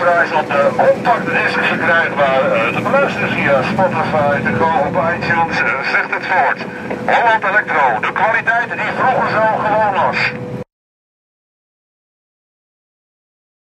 prijs op de compact disc verkrijgbaar de te beluisteren via Spotify, te koop op iTunes, eh, zegt het voort. Holland Electro, de kwaliteit die vroeger zo gewoon was.